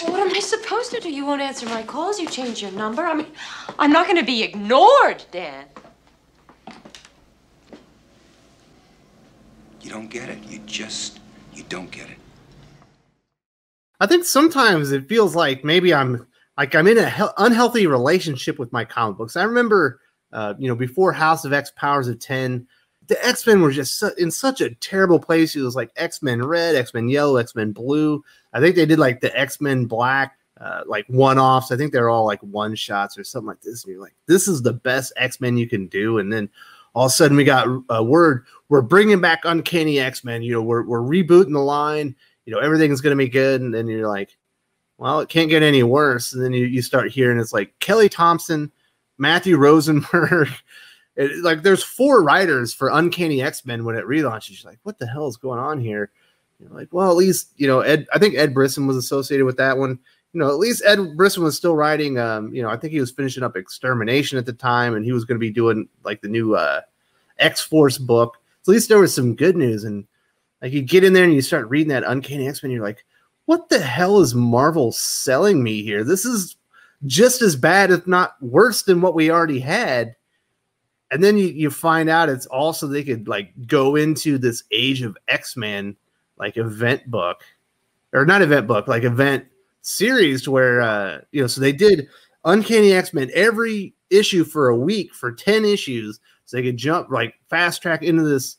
What am I supposed to do? You won't answer my calls. You change your number. I mean, I'm not going to be ignored, Dan. You don't get it. You just, you don't get it. I think sometimes it feels like maybe I'm like I'm in a he- unhealthy relationship with my comic books. I remember, uh, you know, before House of X, Powers of Ten, the X Men were just su- in such a terrible place. It was like X Men Red, X Men Yellow, X Men Blue. I think they did like the X Men Black, uh, like one offs. I think they're all like one shots or something like this. And you're like, this is the best X Men you can do. And then all of a sudden we got a word we're bringing back Uncanny X Men. You know, we're we're rebooting the line. You know, everything's going to be good. And then you're like, well, it can't get any worse. And then you, you start hearing it's like Kelly Thompson, Matthew Rosenberg. It, like there's four writers for Uncanny X Men when it relaunches. You're like, what the hell is going on here? You're like, well, at least you know Ed. I think Ed Brisson was associated with that one. You know, at least Ed Brisson was still writing. Um, you know, I think he was finishing up Extermination at the time, and he was going to be doing like the new uh, X Force book. So at least there was some good news. And like you get in there and you start reading that Uncanny X Men, you're like, what the hell is Marvel selling me here? This is just as bad, if not worse, than what we already had. And then you, you find out it's also they could like go into this Age of X Men like event book, or not event book, like event series to where uh you know, so they did Uncanny X Men every issue for a week for 10 issues, so they could jump like fast track into this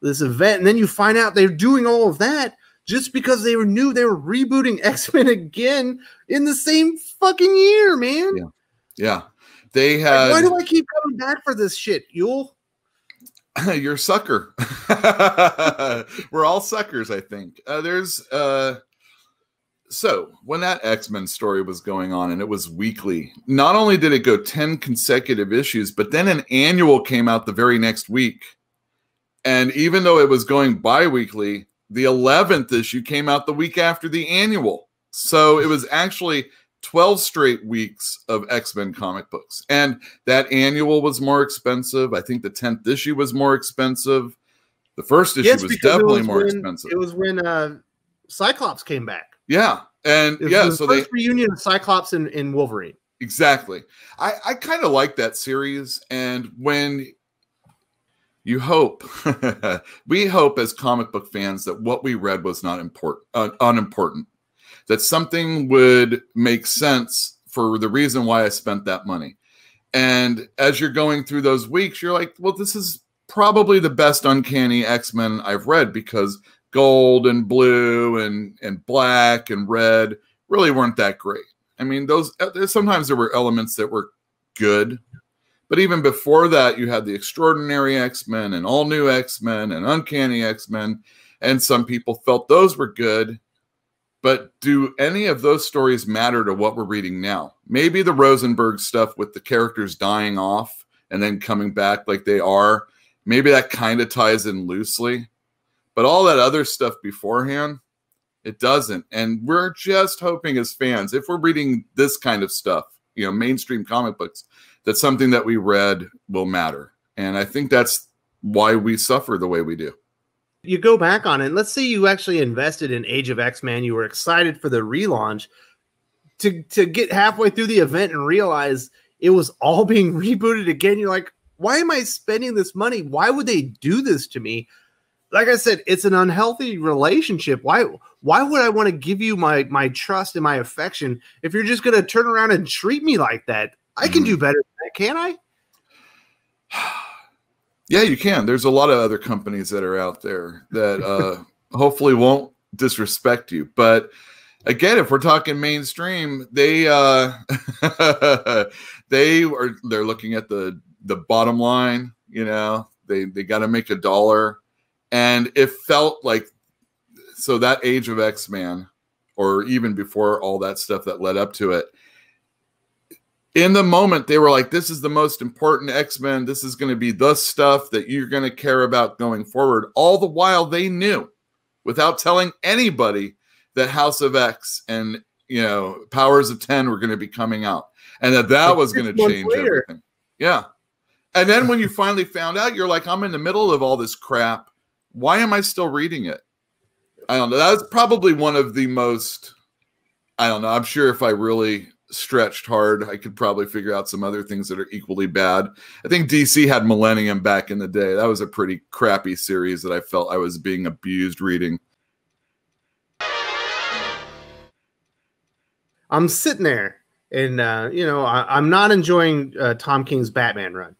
this event, and then you find out they're doing all of that just because they were knew they were rebooting X Men again in the same fucking year, man. Yeah, yeah. They Like, had. why do I keep coming back for this shit, Yule? You're a sucker. We're all suckers, I think. Uh, there's uh so when that X-Men story was going on and it was weekly, not only did it go 10 consecutive issues, but then an annual came out the very next week. And even though it was going bi-weekly, the 11th issue came out the week after the annual. So it was actually 12 straight weeks of X-Men comic books. And that annual was more expensive. I think the 10th issue was more expensive. The first issue was definitely was more when- expensive. It was when uh Cyclops came back. yeah. And It was yeah, the so they first reunion of Cyclops and, and Wolverine. Exactly. I, I kind of like that series. And when you hope, we hope as comic book fans that what we read was not important, uh, unimportant, that something would make sense for the reason why I spent that money. And as you're going through those weeks, you're like, well, this is probably the best Uncanny X Men I've read because gold and blue and and black and red really weren't that great. I mean, those uh, sometimes there were elements that were good, but even before that, you had the Extraordinary X Men and All New X Men and Uncanny X Men, and some people felt those were good. But do any of those stories matter to what we're reading now? Maybe the Rosenberg stuff with the characters dying off and then coming back like they are, maybe that kind of ties in loosely. But all that other stuff beforehand, it doesn't. And we're just hoping as fans, if we're reading this kind of stuff, you know, mainstream comic books, that something that we read will matter. And I think that's why we suffer the way we do. You go back on it, let's say you actually invested in Age of X Men, you were excited for the relaunch. To to get halfway through the event and realize it was all being rebooted again, you're like, why am I spending this money? Why would they do this to me? Like I said, it's an unhealthy relationship. Why why would I want to give you my my trust and my affection if you're just gonna turn around and treat me like that? I can Mhm. do better than that, can't I? Yeah, you can. There's a lot of other companies that are out there that uh, hopefully won't disrespect you. But again, if we're talking mainstream, they uh, they are they're looking at the the bottom line. You know, they they got to make a dollar, and it felt like so that age of X Man, or even before all that stuff that led up to it in the moment they were like this is the most important x-men. This is going to be the stuff that you're going to care about going forward. All the while they knew without telling anybody that house of x and you know powers of 10 were going to be coming out and that that was going to change later. everything. Yeah. And then when you finally found out you're like i'm in the middle of all this crap. Why am i still reading it? I don't know. That's probably one of the most I don't know. I'm sure if I really stretched hard, I could probably figure out some other things that are equally bad. I think DC had Millennium back in the day. That was a pretty crappy series that I felt I was being abused reading. I'm sitting there, and uh, you know, I, am not enjoying uh, Tom King's Batman run.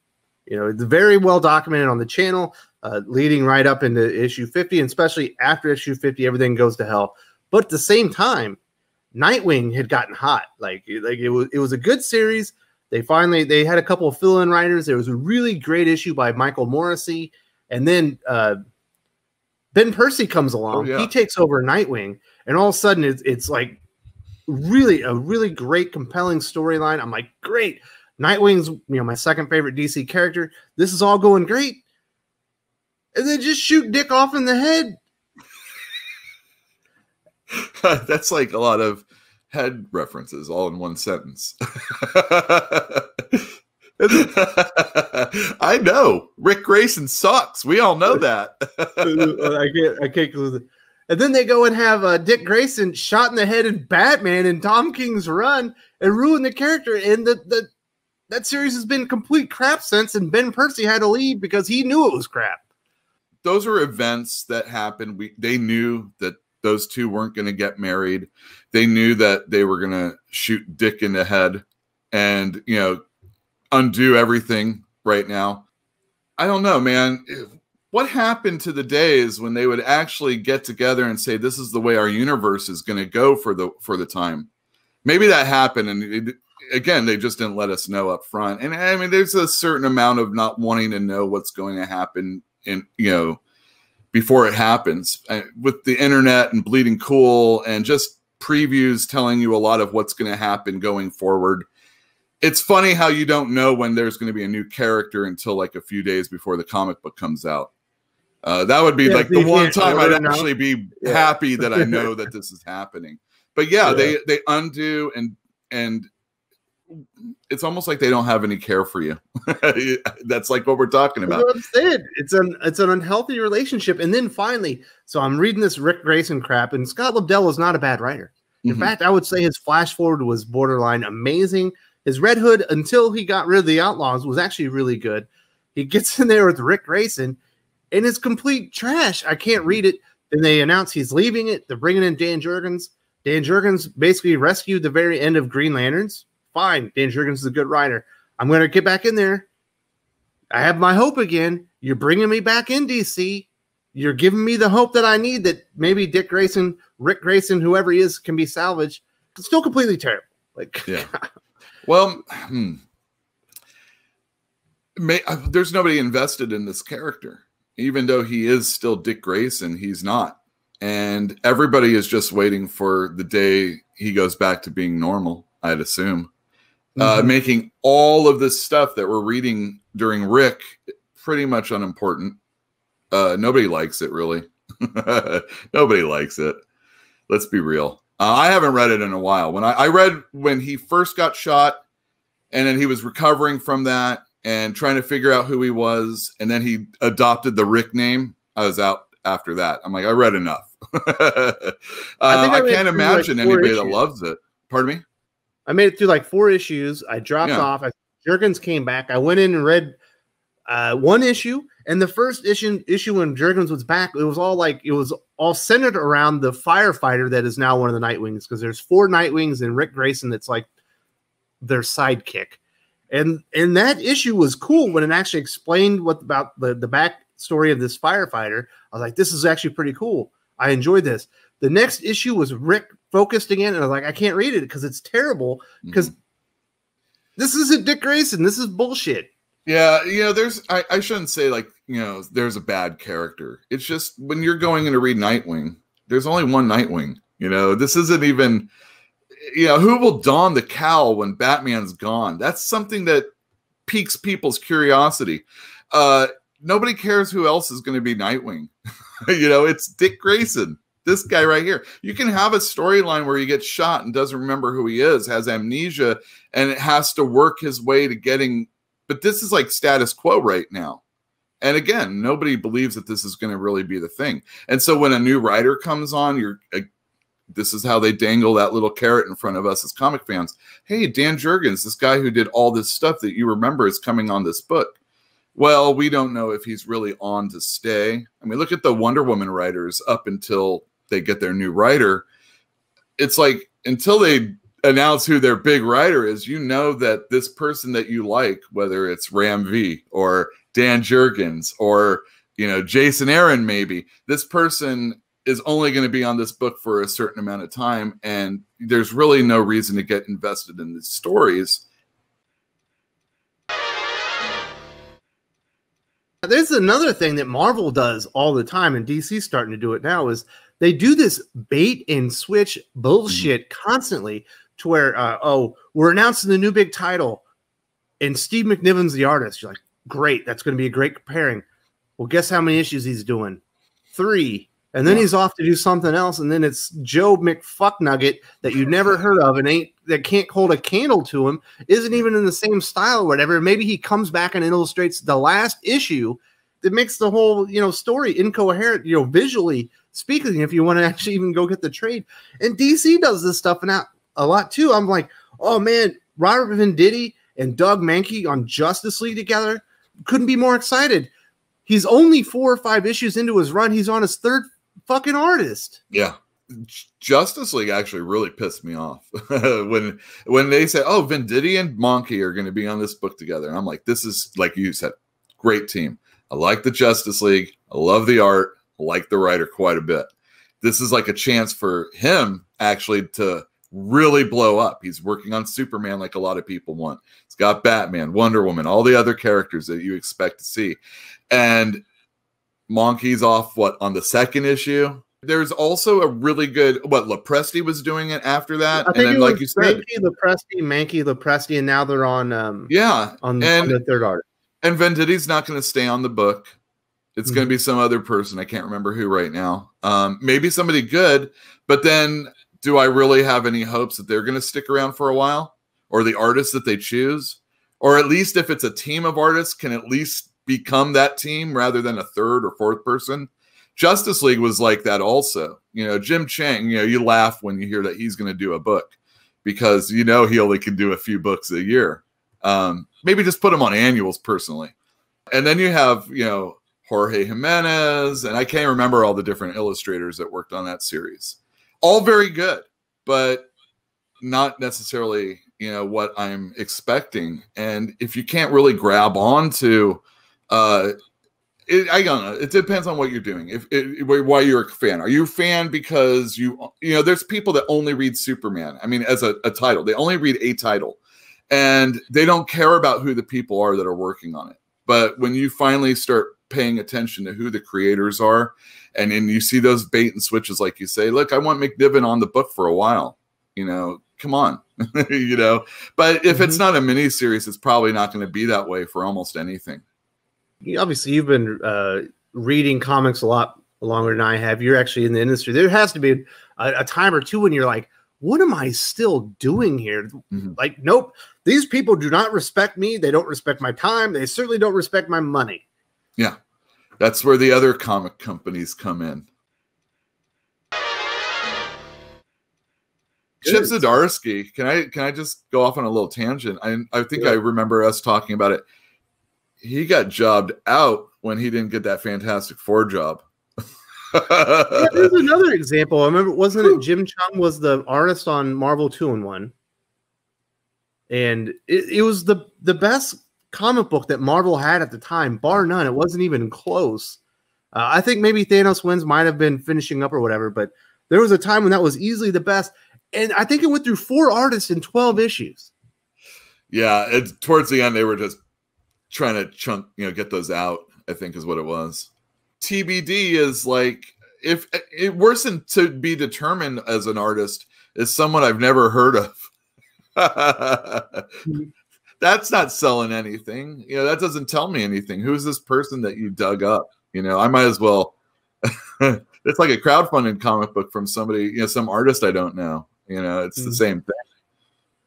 You know, it's very well documented on the channel, uh, leading right up into issue 50, and especially after issue 50, everything goes to hell. But at the same time, Nightwing had gotten hot. Like, like it was, it was a good series. They finally they had a couple of fill-in writers. There was a really great issue by Michael Moreci, and then uh, Ben Percy comes along. Oh, yeah. He takes over Nightwing, and all of a sudden it's it's like really a really great, compelling storyline. I'm like, great. Nightwing's you know my second favorite DC character. This is all going great, and then just shoot Dick off in the head. That's like a lot of head references all in one sentence. I know Ric Grayson sucks. We all know that. I can't. I can't. And then they go and have uh, Dick Grayson shot in the head in Batman and Tom King's run and ruin the character. And the, the that series has been complete crap since. And Ben Percy had to leave because he knew it was crap. Those are events that happened. We they knew that those two weren't going to get married. They knew that they were going to shoot Dick in the head and you know undo everything right now. I don't know, man what happened to the days when they would actually get together and say this is the way our universe is going to go for the for the time maybe that happened and it, again they just didn't let us know up front and i mean there's a certain amount of not wanting to know what's going to happen in you know before it happens uh, with the internet and bleeding cool and just previews telling you a lot of what's going to happen going forward it's funny how you don't know when there's going to be a new character until like a few days before the comic book comes out uh, that would be yeah, like the one time I'd actually be yeah. happy that I know that this is happening. But yeah, yeah, they they undo and and it's almost like they don't have any care for you. That's like what we're talking about. It. It's an it's an unhealthy relationship. And then finally, so I'm reading this Ric Grayson crap, and Scott Lobdell is not a bad writer. In mm-hmm. fact, I would say his flash forward was borderline amazing. His Red Hood, until he got rid of the Outlaws, was actually really good. He gets in there with Ric Grayson, and it's complete trash. I can't read it. Then they announce he's leaving it. They're bringing in Dan Jurgens. Dan Jurgens basically rescued the very end of Green Lanterns. Fine, Dan Jurgens is a good writer. I'm going to get back in there. I have my hope again. You're bringing me back in, DC. You're giving me the hope that I need that maybe Dick Grayson, Ric Grayson, whoever he is, can be salvaged. It's still completely terrible. Like, yeah. well, hmm. May, uh, there's nobody invested in this character even though he is still Dick Grayson, he's not. And everybody is just waiting for the day he goes back to being normal, I'd assume. Uh, mm-hmm. Uh, making all of this stuff that we're reading during Ric pretty much unimportant. Uh, nobody likes it, really. nobody likes it. Let's be real. Uh, I haven't read it in a while. When I, I read when he first got shot, and then he was recovering from that, and trying to figure out who he was. And then he adopted the Ric name. I was out after that. I'm like, I read enough. uh, I, I, I can't imagine like anybody issues. that loves it. Pardon me? I made it through like four issues. I dropped yeah. off. I, Jurgens came back. I went in and read uh, one issue. And the first issue issue when Jurgens was back, it was all like it was all centered around the firefighter that is now one of the Nightwings because there's four Nightwings and Ric Grayson that's like their sidekick. And and that issue was cool when it actually explained what about the the backstory of this firefighter. I was like, this is actually pretty cool. I enjoyed this. The next issue was Ric focused again, and I was like, I can't read it because it's terrible. Because mm-hmm. this isn't Dick Grayson. This is bullshit. Yeah, you know, there's I, I shouldn't say like, you know, there's a bad character. It's just when you're going in to read Nightwing, there's only one Nightwing. You know, this isn't even you know, who will don the cowl when Batman's gone? That's something that piques people's curiosity. Uh, nobody cares who else is going to be Nightwing. you know, it's Dick Grayson, this guy right here. You can have a storyline where he gets shot and doesn't remember who he is, has amnesia, and it has to work his way to getting. But this is like status quo right now. And again, nobody believes that this is going to really be the thing. And so when a new writer comes on, you're this is how they dangle that little carrot in front of us as comic fans. Hey, Dan Jurgens, this guy who did all this stuff that you remember is coming on this book. Well, we don't know if he's really on to stay. I mean, look at the Wonder Woman writers up until they get their new writer. It's like until they announce who their big writer is, you know that this person that you like, whether it's Ram V or Dan Jurgens or you know Jason Aaron, maybe this person is only going to be on this book for a certain amount of time, and there's really no reason to get invested in these stories. There's another thing that Marvel does all the time, and DC's starting to do it now. Is they do this bait and switch bullshit mm-hmm. constantly to where, uh, oh, we're announcing the new big title, and Steve McNiven's the artist. You're like, great, that's going to be a great pairing. Well, guess how many issues he's doing? Three. And then yeah. he's off to do something else, and then it's Joe McFucknugget that you never heard of and ain't that can't hold a candle to him, isn't even in the same style or whatever. Maybe he comes back and illustrates the last issue that makes the whole you know story incoherent, you know, visually speaking. If you want to actually even go get the trade, and DC does this stuff and a lot too. I'm like, oh man, Robert Venditti and Doug Mahnke on Justice League together couldn't be more excited. He's only four or five issues into his run. He's on his third fucking artist. Yeah. Justice League actually really pissed me off when when they said, "Oh, Venditti and Mahnke are going to be on this book together." And I'm like, "This is like you said, great team. I like the Justice League. I love the art. I like the writer quite a bit. This is like a chance for him actually to really blow up. He's working on Superman like a lot of people want. He's got Batman, Wonder Woman, all the other characters that you expect to see. And Mahnke's off what on the second issue. There's also a really good what Lopresti was doing it after that, and then like you said, Mahnke, Lopresti, Mahnke, Lopresti, and now they're on um yeah on, and, on the third art. And Venditti's not going to stay on the book. It's mm-hmm. going to be some other person. I can't remember who right now. Um, maybe somebody good, but then do I really have any hopes that they're going to stick around for a while, or the artists that they choose, or at least if it's a team of artists, can at least become that team rather than a third or fourth person. Justice League was like that also. You know, Jim Cheung, you know, you laugh when you hear that he's going to do a book because you know he only can do a few books a year. Um, maybe just put him on annuals personally. And then you have, you know, Jorge Jimenez, and I can't remember all the different illustrators that worked on that series. All very good, but not necessarily, you know, what I'm expecting. And if you can't really grab onto uh, it, I don't know. It depends on what you're doing. If it, why you're a fan. Are you a fan because you you know? There's people that only read Superman. I mean, as a, a title, they only read a title, and they don't care about who the people are that are working on it. But when you finally start paying attention to who the creators are, and then you see those bait and switches, like you say, look, I want McNiven on the book for a while. You know, come on, you know. But if mm-hmm. it's not a mini series, it's probably not going to be that way for almost anything obviously you've been uh, reading comics a lot longer than I have. You're actually in the industry. There has to be a, a time or two when you're like, what am I still doing here? Mm-hmm. Like, nope, these people do not respect me. They don't respect my time. They certainly don't respect my money. Yeah. That's where the other comic companies come in. Chip Zdarsky, can I can I just go off on a little tangent? I I think yeah. I remember us talking about it he got jobbed out when he didn't get that Fantastic Four job. yeah, there's another example. I remember, wasn't it Jim Cheung was the artist on Marvel Two-in-One, and it, it was the the best comic book that Marvel had at the time, bar none. It wasn't even close. Uh, I think maybe Thanos Wins might have been finishing up or whatever, but there was a time when that was easily the best. And I think it went through four artists in 12 issues. Yeah, it, towards the end, they were just trying to chunk, you know, get those out. I think is what it was. TBD is like if it worsened to be determined as an artist is someone I've never heard of. That's not selling anything. You know, that doesn't tell me anything. Who's this person that you dug up? You know, I might as well. it's like a crowdfunding comic book from somebody, you know, some artist I don't know. You know, it's mm-hmm. the same thing.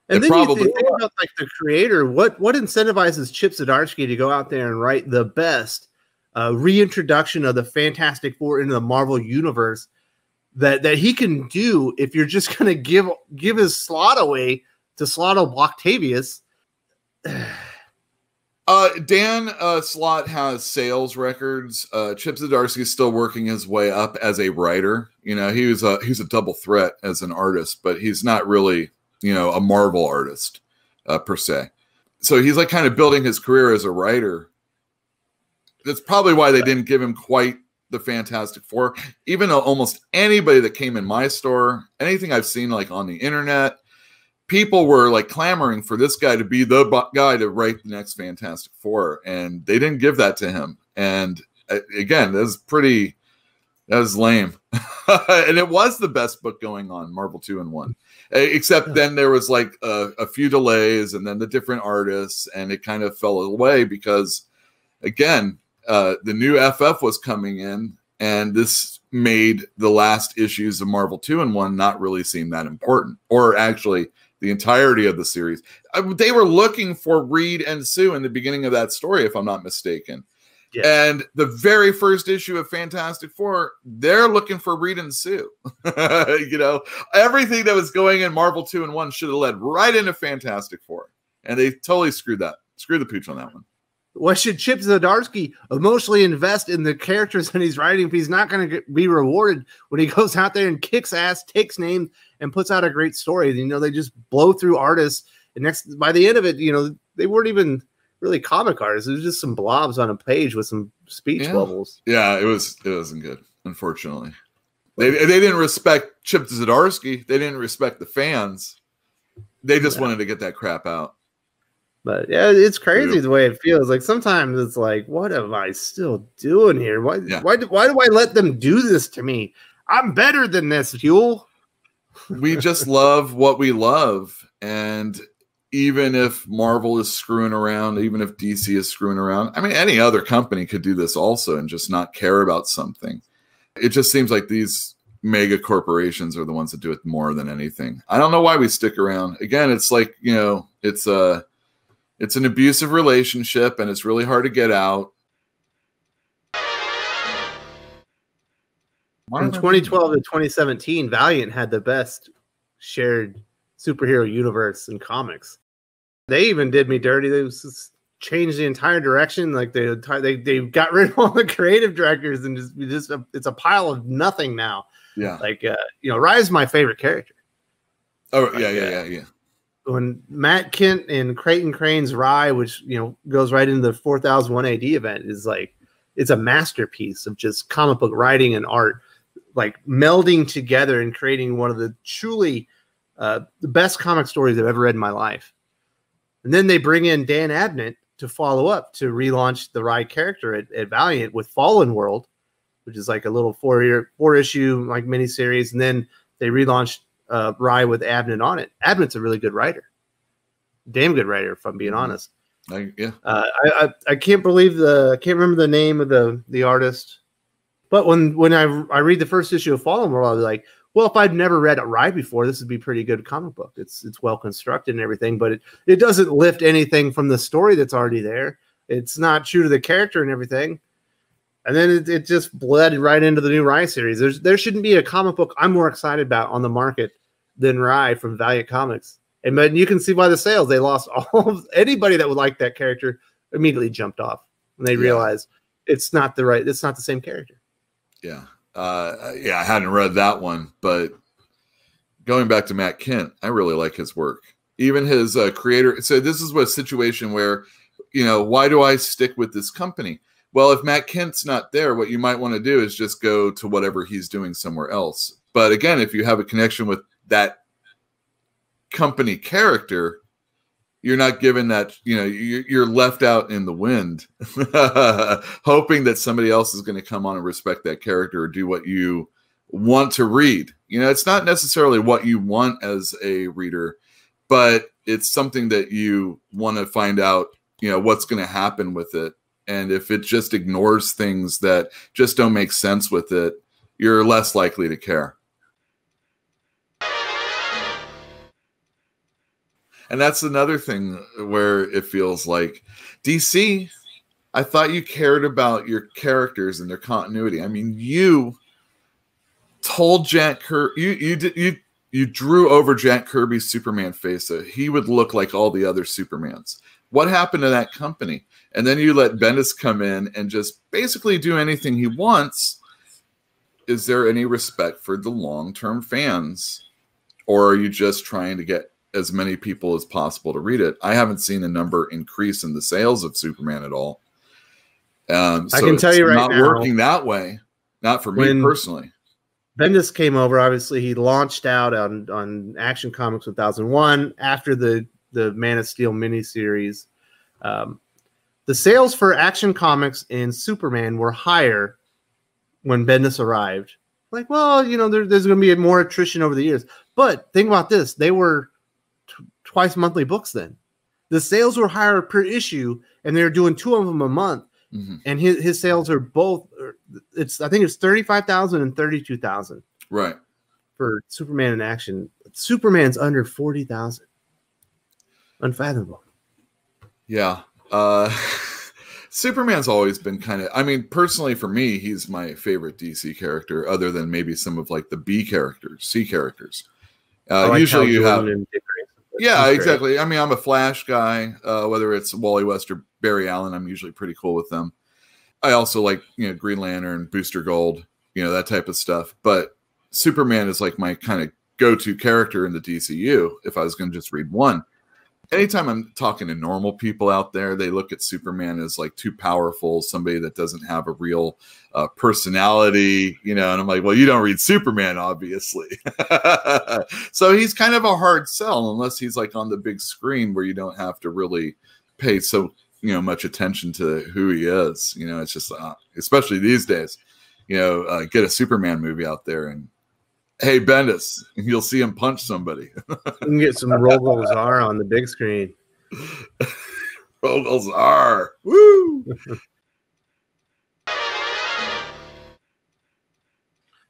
And then you think about like the creator. What what incentivizes Chip Zdarsky to go out there and write the best uh, reintroduction of the Fantastic Four into the Marvel universe? that that he can do if you're just going to give give his slot away to Slotto Octavius. Uh, Dan uh, Slott has sales records. Uh, Chip Zdarsky is still working his way up as a writer. You know, he was a he's a double threat as an artist, but he's not really you know a Marvel artist uh, per se. So he's like kind of building his career as a writer. That's probably why they didn't give him quite the Fantastic Four. Even though almost anybody that came in my store, anything I've seen like on the internet, people were like clamoring for this guy to be the guy to write the next Fantastic Four, and they didn't give that to him. And uh, again, that's pretty. That was lame, and it was the best book going on, Marvel Two-in-One. Except then there was like a, a few delays, and then the different artists, and it kind of fell away because, again, uh, the new FF was coming in, and this made the last issues of Marvel 2-in-1 not really seem that important, or actually the entirety of the series. They were looking for Reed and Sue in the beginning of that story, if I'm not mistaken. Yeah. And the very first issue of Fantastic Four, they're looking for Reed and Sue. you know, everything that was going in Marvel 2-in-1 should have led right into Fantastic Four. And they totally screwed that, screwed the pooch on that one. What should Chip Zdarsky emotionally invest in the characters that he's writing if he's not going to be rewarded when he goes out there and kicks ass, takes names, and puts out a great story? You know, they just blow through artists, and next by the end of it, you know, they weren't even really comic artists. It was just some blobs on a page with some speech Yeah. bubbles. Yeah, it was it wasn't good, unfortunately. They they didn't respect Chip Zdarsky. They didn't respect the fans. They just Yeah. wanted to get that crap out. But yeah, it's crazy Yeah. the way it feels. Like sometimes it's like, what am I still doing here? Why? Yeah. Why? do- Why do I let them do this to me? I'm better than this, Fuel. We just love what we love, and even if Marvel is screwing around, even if DC is screwing around, I mean, any other company could do this also and just not care about something. It just seems like these mega corporations are the ones that do it more than anything. I don't know why we stick around. Again, it's like you know, it's a it's an abusive relationship, and it's really hard to get out. Why From 2012 to 2017, Valiant had the best shared superhero universe in comics. They even did me dirty. They just changed the entire direction. Like they they they got rid of all the creative directors and just just it's a pile of nothing now. Yeah. Like uh, you know, Rai's my favorite character. Oh yeah, yeah, yeah, yeah. When Matt Kindt and Clayton Crain's Rai, which you know goes right into the 4001 AD event, is like it's a masterpiece of just comic book writing and art, like melding together and creating one of the truly uh, the best comic stories I've ever read in my life. And then they bring in Dan Abnett to follow up to relaunch the Rai character at, at Valiant with Fallen World, which is like a little four year four issue like miniseries, and then they relaunched uh, Rai with Abnett on it. Abnett's a really good writer, damn good writer, if I'm being Mhm. honest. I, yeah. Uh, I, I I can't believe the I can't remember the name of the the artist, but when when I I read the first issue of Fallen World, I was like, well, if I'd never read it Rai before, this would be a pretty good comic book. It's it's well constructed and everything, but it it doesn't lift anything from the story that's already there. It's not true to the character and everything. And then it, it just bled right into the new Rai series. There's there shouldn't be a comic book I'm more excited about on the market than Rai from Valiant Comics. And but you can see by the sales, they lost all of anybody that would like that character immediately jumped off when they Yeah. realized it's not the right, it's not the same character. Yeah. Uh, yeah, I hadn't read that one, but going back to Matt Kindt, I really like his work. Even his uh, creator. So this is a situation where, you know, why do I stick with this company? Well, if Matt Kindt's not there, what you might want to do is just go to whatever he's doing somewhere else. But again, if you have a connection with that company character, you're not given that, you know, you're, left out in the wind, hoping that somebody else is going to come on and respect that character or do what you want to read. You know, it's not necessarily what you want as a reader, but it's something that you want to find out, you know, what's going to happen with it. And if it just ignores things that just don't make sense with it, you're less likely to care. And that's another thing where it feels like DC, I thought you cared about your characters and their continuity. I mean, you told Jack Kirby you you did you you drew over Jack Kirby's Superman face so he would look like all the other Supermans. What happened to that company? And then you let Bendis come in and just basically do anything he wants. Is there any respect for the long-term fans? Or are you just trying to get as many people as possible to read it? I haven't seen a number increase in the sales of Superman at all. Um, I can tell you right not now- working that way. Not for me personally. Bendis came over. Obviously, he launched out on on Action Comics 1001 after the the Man of Steel miniseries. Um, the sales for Action Comics and Superman were higher when Bendis arrived. Like, well, you know, there, there's going to be more attrition over the years. But think about this: they were twice monthly books then. The sales were higher per issue, and they were doing two of them a month Mhm. and his, his sales are both it's i think it's 35000 and 32000 Right. for superman in action superman's under 40000 unfathomable Yeah. Uh Superman's always been kind of I mean, personally for me, he's my favorite DC character, other than maybe some of like the B characters, C characters. Uh, like usually you have and Dick Grayson, but Yeah, exactly. I mean, I'm a Flash guy, uh, whether it's Wally West or Barry Allen, I'm usually pretty cool with them. I also like, you know, Green Lantern, Booster Gold, you know, that type of stuff. But Superman is like my kind of go to character in the DCU if I was going to just read one. Anytime I'm talking to normal people out there, they look at Superman as like too powerful, somebody that doesn't have a real uh, personality, you know. And I'm like, well, you don't read Superman, obviously. so he's kind of a hard sell unless he's like on the big screen where you don't have to really pay so you know much attention to who he is. You know, it's just uh, especially these days. You know, uh, get a Superman movie out there and hey Bendis, you'll see him punch somebody. you can get some Rogol Zaar on the big screen Rogels are woo.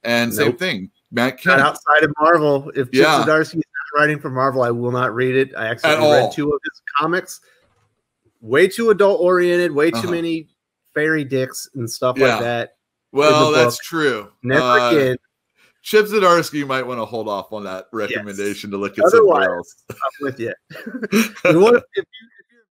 and same thing, Matt not outside of marvel if chip Yeah. Zdarsky is not writing for marvel i will not read it i actually read all. two of his comics way too adult oriented way too Uh-huh. many fairy dicks and stuff Yeah. like that Well, that's book. true. never Uh, again Chip Zdarsky, you might want to hold off on that recommendation to look at Otherwise- else. I'm with you. And what if, if you